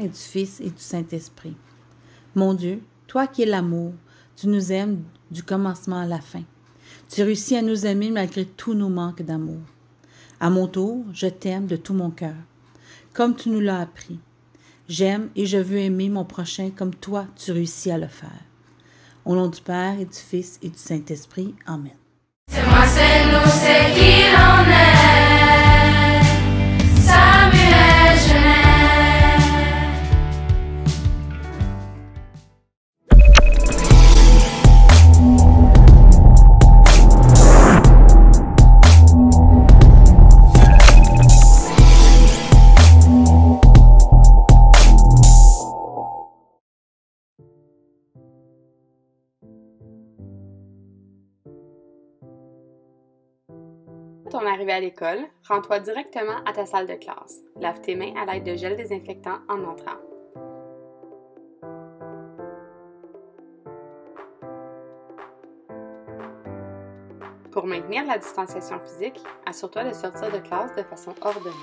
et du Fils et du Saint-Esprit. Mon Dieu, toi qui es l'amour, tu nous aimes du commencement à la fin. Tu réussis à nous aimer malgré tous nos manques d'amour. À mon tour, je t'aime de tout mon cœur, comme tu nous l'as appris. J'aime et je veux aimer mon prochain comme toi tu réussis à le faire. Au nom du Père et du Fils et du Saint-Esprit. Amen. C'est moi, c'est nous, c'est qui est. ton arrivée à l'école, rends-toi directement à ta salle de classe. Lave tes mains à l'aide de gel désinfectant en entrant. Pour maintenir la distanciation physique, assure-toi de sortir de classe de façon ordonnée.